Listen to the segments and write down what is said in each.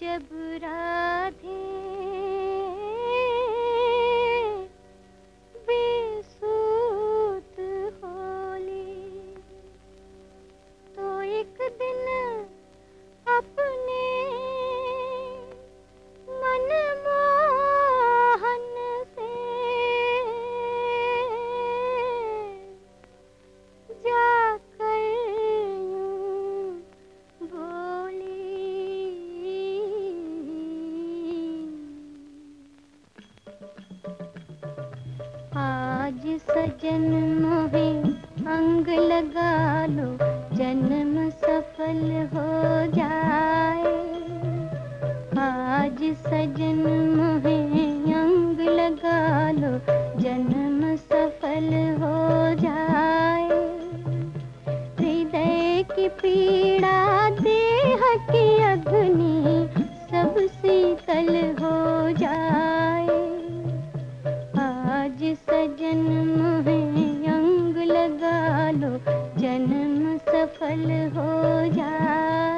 जब राधे सजन मोहे अंग लगा लो, जन्म सफल हो जाए। आज सजन मोहे अंग लगा लो, जन्म सफल हो जाए। हृदय की पीड़ा जन्म सफल हो जाए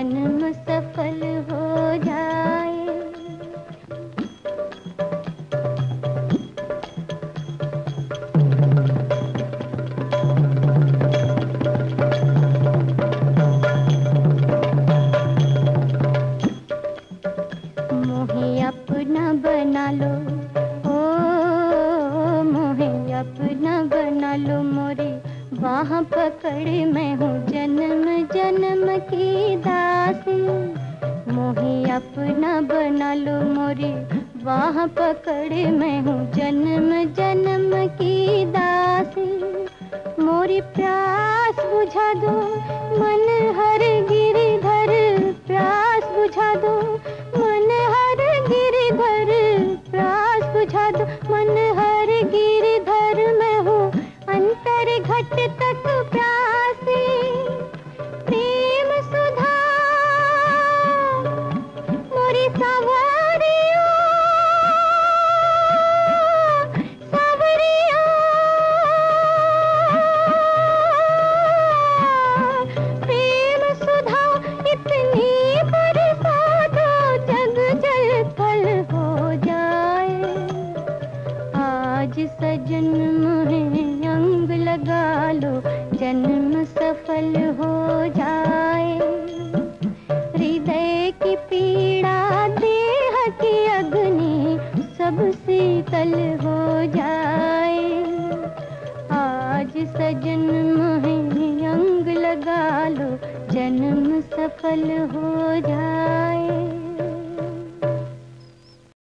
जन्म बाह पकड़ मैं हूँ जन्म जन्म की दासी। मोहे अपना बना लो मोरी बाह पकड़ मैं हूँ जन्म जन्म की दासी। मोरी प्यास बुझा दो, मन हर गिरिधर प्यास बुझा दो। मन हर गिरिधर प्यास बुझा दो, मन सजन मोहे अंग लगा लो, जन्म सफल हो जाए। हृदय की पीड़ा, देह की अग्नि सब शीतल हो जाए। आज सजन मोहे अंग लगा लो, जन्म सफल हो जाए।